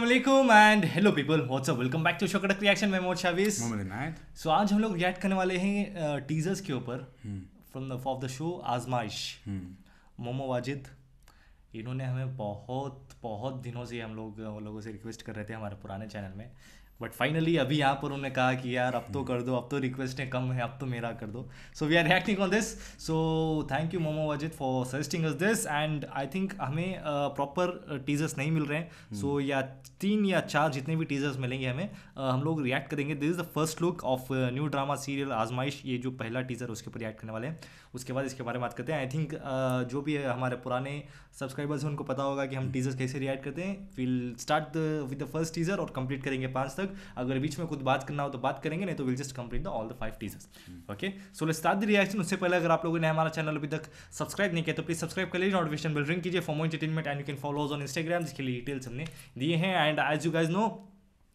वालेकुम and hello people what's up welcome back to शोकड़क reaction मैं मोहम्मद शाविस सो आज हम लोग रिएक्ट करने वाले हैं टीजर्स के ऊपर from the off the show Azmaish Momo Wajid इन्होंने हमें बहुत बहुत दिनों से हम लोग लोगों से रिक्वेस्ट कर रहे थे हमारे पुराने चैनल में। बट फाइनली अभी यहाँ पर उन्होंने कहा कि यार अब तो कर दो अब तो रिक्वेस्टें कम है अब तो मेरा कर दो। So we are reacting on this so thank you Momo Wajid for suggesting us this and I think हमें प्रॉपर टीजर्स नहीं मिल रहे हैं। सो या तीन या चार जितने भी टीजर्स मिलेंगे हमें हम लोग रिएक्ट करेंगे। This is the first look of new drama serial Azmaish ये जो पहला टीजर उसके ऊपर रिएक्ट करने वाले हैं। उसके बाद इसके बारे में बात करते हैं। आई थिंक जो भी हमारे पुराने सब्सक्राइबर्स हैं उनको पता होगा कि हम टीजर्स कैसे रिएक्ट करते हैं। Will start with the first teaser और कंप्लीट करेंगे पाँच तक। अगर बीच में कुछ बात करना हो तो बात करेंगे नहीं तो will just complete the all the five teasers okay so let's start the reaction उससे पहले अगर आप लोगों ने हमारा चैनल अभी तक सब्सक्राइब नहीं किया तो प्लीज़ सब्सक्राइब कर लीजिए नोटिफिकेशन बिल रिंग कीजिए for more entertainment and you can follow on Instagram जिसके लिए डिटेल्स हमने दिए हैं. And as you guys know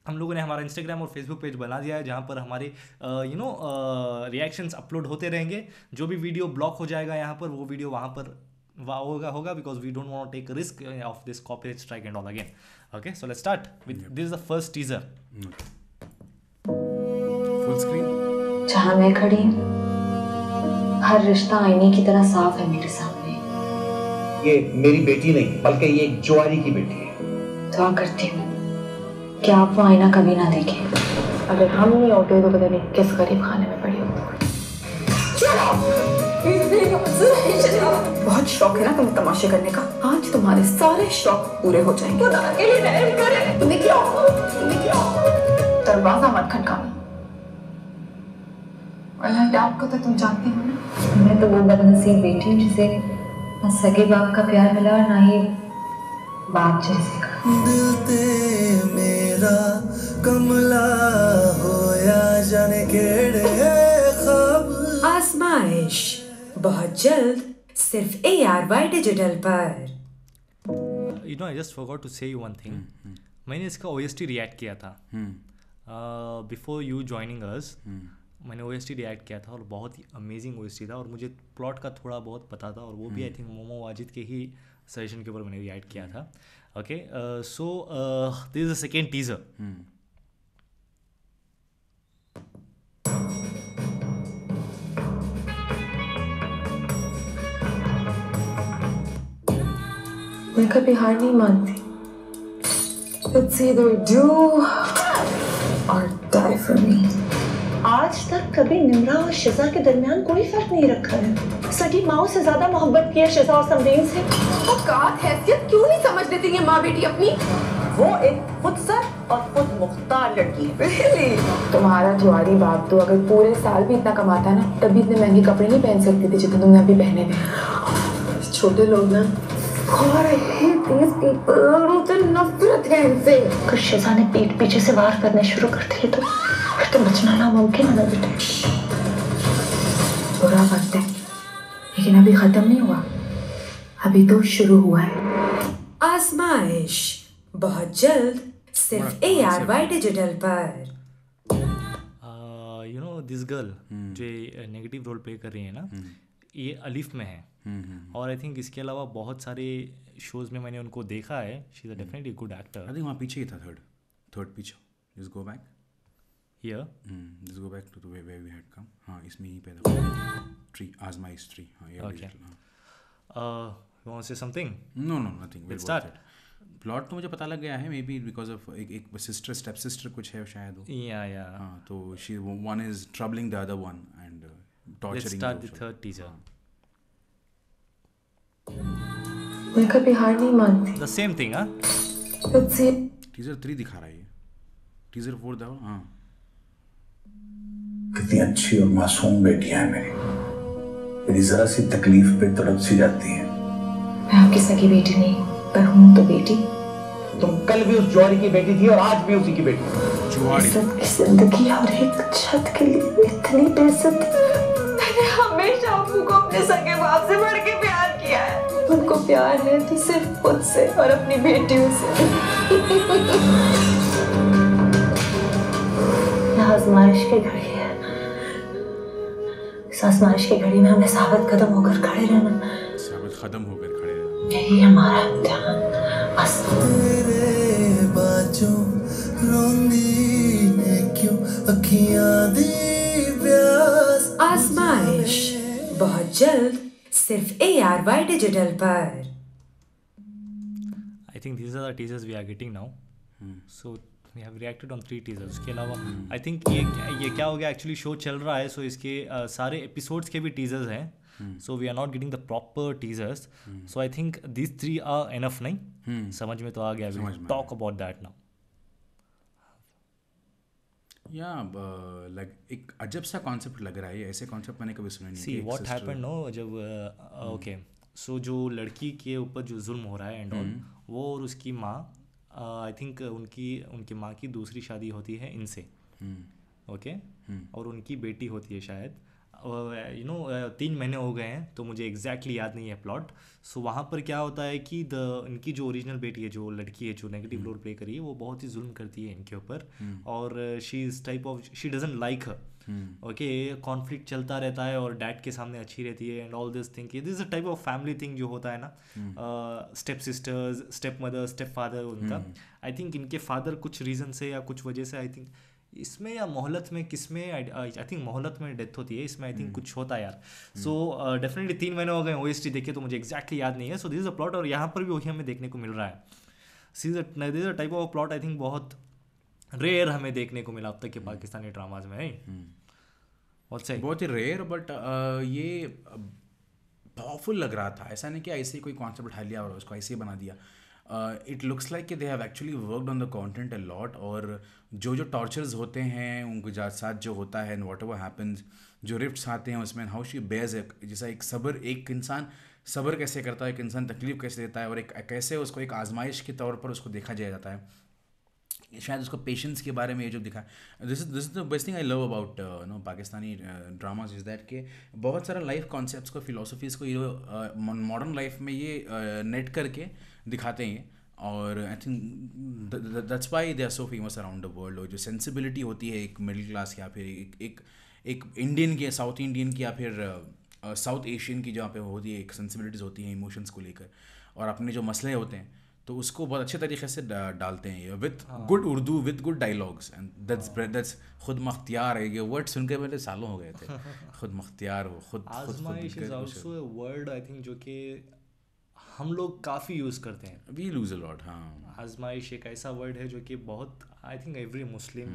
हम लोगों ने हमारा इंस्टाग्राम और फेसबुक पेज बना दिया है जहाँ पर हमारे यू नो रिएक्शंस अपलोड होते रहेंगे. जो भी वीडियो ब्लॉक हो जाएगा यहाँ पर वो वीडियो वहाँ पर होगा होगा because we don't want take risk of this copyright strike and all again okay so let's start with this is the first teaser full screen जहाँ मैं खड़ी हूँ हर रिश्ता आईने की तरह साफ़ है मेरे सामने। ये मेरी बेटी नहीं बल्कि ये एक जुआरी की बेटी है। दुआ करती हूँ कि आप वो आईना कभी ना देखें। अगर हम नहीं होते तो पता नहीं किस गरीब खाने में पड़ी होती। बहुत शौक है ना तुम्हें तमाशे करने का। आज तुम्हारे सारे शौक पूरे हो जाएँगे। दरवाज़ा मत खटकाना को तो तुम जानती हो ना। मैं तो वो बदनसीब बेटी हूँ जिसे ना सगे बाप का प्यार मिला और ना ही बाप जैसे का। दिल ते मेरा कमला होया जाने केड़े ख्वाब। आजमाइश। बहुत जल्द सिर्फ़ ए आर वाई डिजिटल पर। You know I just forgot to say you one thing मैंने इसका ओ रिएक्ट किया था। बिफोर यू ज्वाइनिंग अस मैंने ओ रिएक्ट किया था और बहुत ही अमेजिंग ओएसटी था और मुझे प्लॉट का थोड़ा बहुत पता था और वो भी आई थिंक मोमो वाजिद के ही सजेशन के ऊपर मैंने रिएक्ट किया था। Okay so this is the second teaser मैं कभी हार नहीं मानती। It's either do or die for me. आज तक कभी निमरा और शिजा के दरमियान कोई फ़र्क नहीं रखा है। सगी माओ से ज़्यादा मोहब्बत की है शिजा और समरीन से। औकात हैसियत क्यों नहीं समझ लेती ये माँ बेटी अपनी? वो एक खुद सर और खुद मुख्तार लड़की है। Really? तुम्हारा जुआरी बाप तो अगर पूरे साल भी इतना कमाता ना तभी इतने महँगे कपड़े नहीं पहन सकते थे जितने तुमने अभी पहने थे। छोटे लोग ना मुझे नफरत है इनसे। अगर शिजा ने पीठ पीछे से वार करने शुरू कर दिए तो फिर तो बचना नामुमकिन है ना बेटे। बुरा वक्त है लेकिन अभी खत्म नहीं हुआ। अभी तो शुरू हुआ है। आजमाइश बहुत जल्द सिर्फ़ ए आर वाई डिजिटल पर। यू नो दिस गर्ल जो नेगेटिव रोल प्ले कर रही है ना ये अलिफ में है। और आई थिंक इसके अलावा बहुत सारे शोज़ में मैंने उनको देखा है। She is definitely good actor I think वहाँ पीछे ही था थर्ड थर्ड पीछे। Go back here just go back to the way way we had come हाँ इसमें ही पैदा ट्री आजमाइश ट्री हाँ ये Okay. You want say something no no nothing Let's start. Plot तो मुझे पता लग गया है मे बी बिकॉज़ ऑफ़ एक एक सिस्टर स्टेप सिस्टर कुछ है शायद या या हाँ तो she one is troubling the other one and let's torturing start the third teaser मैं कभी हार नहीं मानती। द सेम थिंग हाँ It's it. टीजर थ्री दिखा रहा है ये। टीजर फोर था हाँ। कितनी अच्छी और मासूम बेटियाँ हैं मेरी। मेरी जरा सी तकलीफ़ पे तड़प सी जाती है। मैं आपकी सगी बेटी नहीं पर हूँ तो बेटी। तुम कल भी उस जुआरी की बेटी थी और आज भी उसी की बेटी। हो। जुआड़ी इज़्ज़त की ज़िंदगी और एक छत के लिए इतनी बेइज्जती। मैंने हमेशा अबू को अपने सगे बाप से बढ़ के प्यार किया है। उनको प्यार है तो सिर्फ़ खुद से और अपनी बेटियों से। आजमाइश की घड़ी है। इस आजमाइश की घड़ी में हमें साबित कदम होकर खड़े रहना। साबित कदम होकर खड़े रहना। यही हमारा ध्यान बस। बाजों रोंदी ने क्यों अखियाँ दी बहुत जल्द सिर्फ़ ए आर वाई डिजिटल पर। I think these are the teasers we are getting now. So we have reacted on three teasers. उसके अलावा आई थिंक ये ये क्या हो गया? एक्चुअली शो चल रहा है सो इसके uh, सारे एपिसोड्स के भी टीजर्स हैं। So we are not getting the proper teasers so I think this three are enough नहीं? समझ में तो आ गया talk about that now yeah like एक अजब सा कॉन्सेप्ट लग रहा है ऐसे कॉन्सेप्ट मैंने कभी सुने नहीं see what happened happen no जब ओके सो जो लड़की के ऊपर जो जुल्म हो रहा है एंड ऑल वो और उसकी माँ आई थिंक उनकी उनकी माँ की दूसरी शादी होती है इनसे। ओके और उनकी बेटी होती है शायद। यू नो तीन महीने हो गए हैं तो मुझे एग्जैक्टली याद नहीं है प्लॉट सो वहाँ पर क्या होता है कि द इनकी जो ओरिजिनल बेटी है जो लड़की है जो नेगेटिव रोल प्ले करी है वो बहुत ही जुल्म करती है इनके ऊपर. और she is type of she doesn't like her okay conflict चलता रहता है और डैड के सामने अच्छी रहती है and all this thing this is a type of family thing जो होता है ना step sisters step mother step father उनका आई थिंक इनके फादर कुछ रीज़न से या कुछ वजह से आई थिंक इसमें या मोहलत में किसमें आई थिंक मोहलत में डेथ होती है इसमें आई थिंक कुछ होता है यार। सो डेफिनेटली तीन महीने हो गए ओ एस टी देखे तो मुझे एग्जैक्टली याद नहीं है। So this is a plot और यहाँ पर भी वही हमें देखने को मिल रहा है। This a type of plot I think बहुत रेयर हमें देखने को मिला अब तक के पाकिस्तानी ड्रामाज में बहुत सही बहुत ही रेयर बट ये पावरफुल लग रहा था। ऐसा नहीं कि ऐसे ही कोई कॉन्सेप्ट उठा लिया और उसको ऐसे ही बना दिया। इट लुक्स लाइक कि they have actually worked on the content a lot और जो जो टॉर्चर्स होते हैं, उनके साथ जो होता है एंड वॉट एवर हैपन्स जो रिफ्ट्स आते हैं उसमें हाउ शी बेज जैसा एक सब्र, एक इंसान सब्र कैसे करता है, एक इंसान तकलीफ़ कैसे देता है और एक, कैसे उसको एक आजमाइश के तौर पर उसको देखा जाया जाता है। शायद उसको पेशेंस के बारे में ये जो दिखा। This is this is the best thing I love about no Pakistani dramas is that के बहुत सारा लाइफ कॉन्सेप्ट्स को फिलोसफीज़ को ये मॉडर्न लाइफ में ये नेट करके दिखाते हैं। और I think that's why they are so famous around the world और जो सेंसिबिलिटी होती है एक मिडिल क्लास या फिर एक एक एक इंडियन की साउथ इंडियन की या फिर साउथ एशियन की जहाँ पे होती है एक सेंसिबिलिटीज़ होती हैं इमोशंस को लेकर। और अपने जो मसले होते हैं तो उसको बहुत अच्छे तरीके से डालते हैं ये with good Urdu with good dialogues and that's that's खुद मख्तियार है ये वर्ड सुन के मेरे सालों हो गए थे। खुद मख्तियार हो खुद आजमाइश is also a word I think जो कि हम लोग काफ़ी यूज़ करते हैं। वी लूज अ लॉट हाँ। आजमाइश एक ऐसा वर्ड है जो कि बहुत I think every Muslim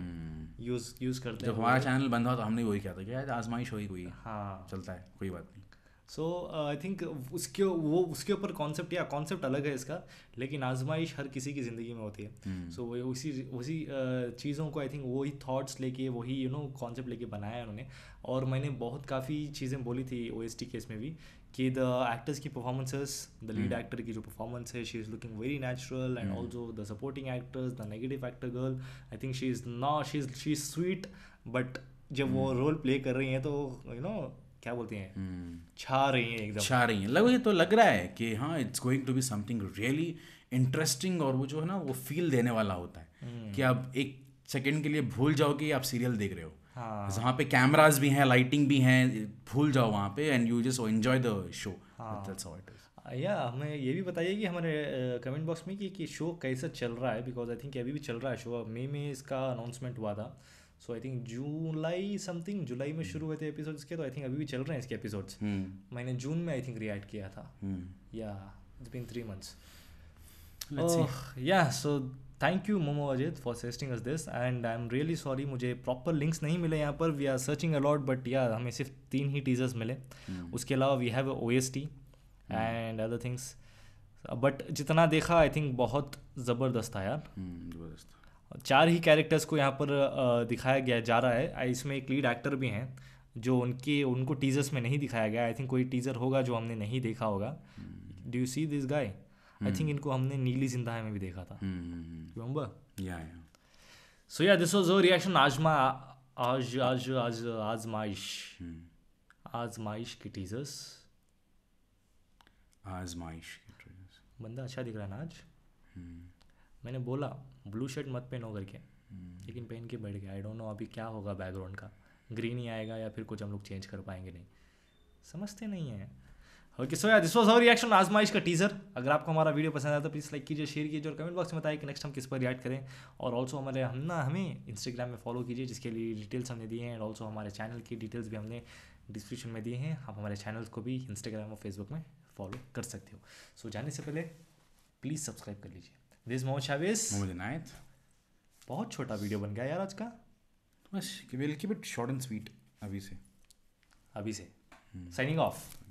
use use करते जब हैं। हमारा चैनल बंद हुआ तो हमने वही किया था कि यार आजमाइश हुई कोई। हाँ। चलता है कोई बात नहीं। सो आई थिंक उसके वो उसके ऊपर कॉन्सेप्ट या कॉन्सेप्ट अलग है इसका लेकिन आजमाइश हर किसी की ज़िंदगी में होती है। सो hmm. वो उसी उसी uh, चीज़ों को आई थिंक वही थाट्स लेके वही यू नो कॉन्सेप्ट लेके बनाया है उन्होंने। और मैंने बहुत काफ़ी चीज़ें बोली थी ओ एस टी केस में भी कि द एक्टर्स की परफॉर्मेंसेस द लीड एक्टर की जो परफॉर्मेंस है she is looking very natural and also the supporting actors the negative actor girl I think she is not she is she is sweet but जब वो role play कर रही हैं तो you know क्या बोलती हैं? छा रही हैं एकदम। अच्छा रही है। लग ये तो लग रहा है कि हाँ it's going to be something really interesting और वो जो है ना वो फील देने वाला होता है कि आप एक सेकंड के लिए भूल जाओ कि आप सीरियल देख रहे हो। हाँ। जहाँ पे कैमराज भी हैं लाइटिंग भी हैं भूल जाओ वहाँ पे and you just enjoy the show that's how it is या हमें ये भी बताइए कि हमारे कमेंट बॉक्स में कि कि शो कैसा चल रहा है? बिकॉज़ आई थिंक अभी भी चल रहा है शो मई में इसका अनाउंसमेंट हुआ था। सो आई थिंक जुलाई समथिंग जुलाई में शुरू हुए थे एपिसोड्स के तो आई थिंक अभी भी चल रहे हैं इसके एपिसोड्स मैंने जून में आई थिंक रिएक्ट किया था। या इट्स बीन थ्री मंथ्स या so thank you Momo Ajit for suggesting us this and I am really sorry मुझे प्रॉपर लिंक्स नहीं मिले यहाँ पर। We are searching a lot but या हमें सिर्फ़ तीन ही टीजर्स मिले। उसके अलावा we have O S T and other things but जितना देखा आई थिंक बहुत ज़बरदस्त था यार। हम्म, ज़बरदस्त। चार ही कैरेक्टर्स को यहाँ पर दिखाया गया जा रहा है। इसमें एक लीड एक्टर भी हैं जो उनके उनको टीजर्स में नहीं दिखाया गया। आई थिंक कोई टीजर होगा जो हमने नहीं देखा होगा। Do you see this guy I think इनको हमने नीली ज़िंदा में भी देखा था। रिमेंबर या या सो या दिस वाज अ रिएक्शन आजमा आज आज आज आजमाइश आजमाइश की टीजर्स आजमाइश के trailers. बंदा अच्छा दिख रहा है ना आज? मैंने बोला ब्लू शर्ट मत पहनो करके। लेकिन पहन के बैठ गया। आई डोंट नो अभी क्या होगा बैकग्राउंड का। ग्रीन ही आएगा या फिर कुछ हम लोग चेंज कर पाएँगे नहीं। समझते नहीं हैं। ओके सो यार this was our reaction Azmaish का टीजर अगर आपको हमारा वीडियो पसंद आया तो प्लीज़ लाइक कीजिए शेयर कीजिए और कमेंट बॉक्स में बताइए कि नेक्स्ट हम किस पर रिएक्ट करें। और ऑल्सो हमारे हम ना हमें इंस्टाग्राम में फॉलो कीजिए जिसके लिए डिटेल्स हमने दिए हैं। और ऑल्सो हमारे चैनल की डिटेल्स भी हमने डिस्क्रिप्शन में दिए हैं। आप हमारे चैनल को भी इंस्टाग्राम और फेसबुक में फॉलो कर सकते हो। सो जाने से पहले प्लीज़ सब्सक्राइब कर लीजिए। दिस मोहम्मद शाबिस मोहम्मद इनायत बहुत छोटा वीडियो बन गया यार आज का। बस will keep it short and sweet अभी से। अभी से। Signing of